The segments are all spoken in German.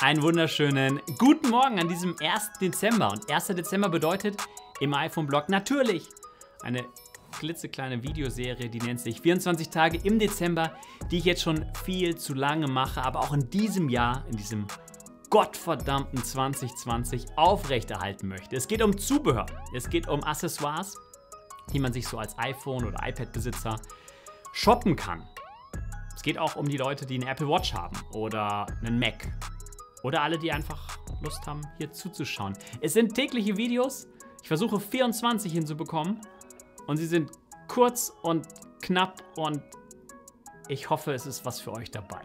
Einen wunderschönen guten Morgen an diesem 1. Dezember. Und 1. Dezember bedeutet im iPhone-Blog natürlich eine klitzekleine Videoserie, die nennt sich 24 Tage im Dezember, die ich jetzt schon viel zu lange mache, aber auch in diesem Jahr, in diesem gottverdammten 2020 aufrechterhalten möchte. Es geht um Zubehör, es geht um Accessoires, die man sich so als iPhone- oder iPad-Besitzer shoppen kann. Es geht auch um die Leute, die eine Apple Watch haben oder einen Mac. Oder alle, die einfach Lust haben, hier zuzuschauen. Es sind tägliche Videos. Ich versuche 24 hinzubekommen. Und sie sind kurz und knapp und ich hoffe, es ist was für euch dabei.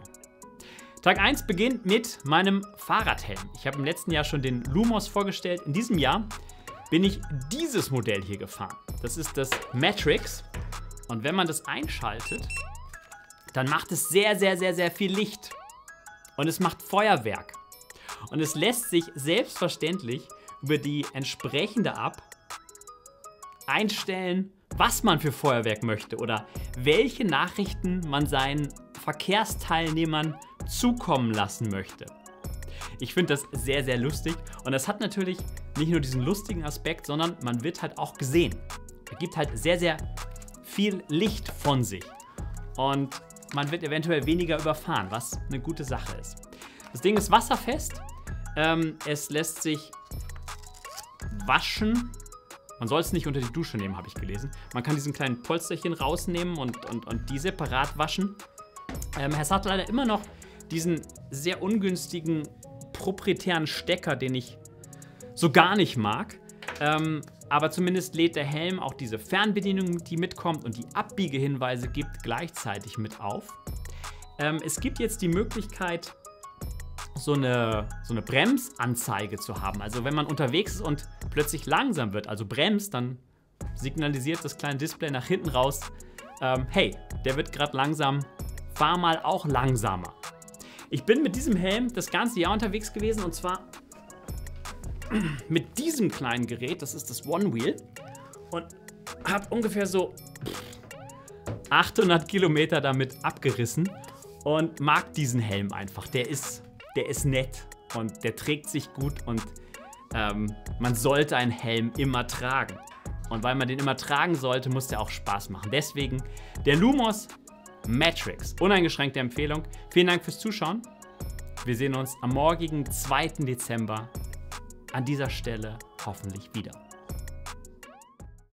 Tag 1 beginnt mit meinem Fahrradhelm. Ich habe im letzten Jahr schon den Lumos vorgestellt. In diesem Jahr bin ich dieses Modell hier gefahren. Das ist das Matrix. Und wenn man das einschaltet, dann macht es sehr, sehr, sehr, sehr viel Licht. Und es macht Feuerwerk. Und es lässt sich selbstverständlich über die entsprechende App einstellen, was man für Feuerwerk möchte oder welche Nachrichten man seinen Verkehrsteilnehmern zukommen lassen möchte. Ich finde das sehr, sehr lustig und das hat natürlich nicht nur diesen lustigen Aspekt, sondern man wird halt auch gesehen. Er gibt halt sehr, sehr viel Licht von sich und man wird eventuell weniger überfahren, was eine gute Sache ist. Das Ding ist wasserfest, ähm, es lässt sich waschen man soll es nicht unter die Dusche nehmen, habe ich gelesen. Man kann diesen kleinen Polsterchen rausnehmen und, und, und die separat waschen. Ähm, es hat leider immer noch diesen sehr ungünstigen proprietären Stecker, den ich so gar nicht mag. Ähm, aber zumindest lädt der Helm auch diese Fernbedienung, die mitkommt und die Abbiegehinweise gibt, gleichzeitig mit auf. Ähm, es gibt jetzt die Möglichkeit, so eine, so eine Bremsanzeige zu haben. Also wenn man unterwegs ist und plötzlich langsam wird, also bremst, dann signalisiert das kleine Display nach hinten raus, ähm, hey, der wird gerade langsam, fahr mal auch langsamer. Ich bin mit diesem Helm das ganze Jahr unterwegs gewesen und zwar mit diesem kleinen Gerät, das ist das One Wheel und habe ungefähr so 800 Kilometer damit abgerissen und mag diesen Helm einfach. Der ist der ist nett und der trägt sich gut und ähm, man sollte einen Helm immer tragen. Und weil man den immer tragen sollte, muss der auch Spaß machen. Deswegen der Lumos Matrix. Uneingeschränkte Empfehlung. Vielen Dank fürs Zuschauen. Wir sehen uns am morgigen 2. Dezember an dieser Stelle hoffentlich wieder.